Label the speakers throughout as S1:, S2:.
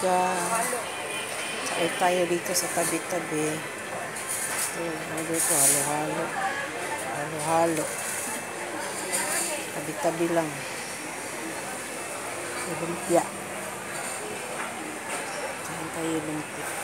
S1: guys. Sakay tayo dito sa tabi-tabi. Ito, dito, halo-halo. Halo-halo. Tabi-tabi lang. Lumpia. Saan tayo lumpia?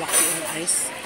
S2: sige.
S1: Malalaki yung ice.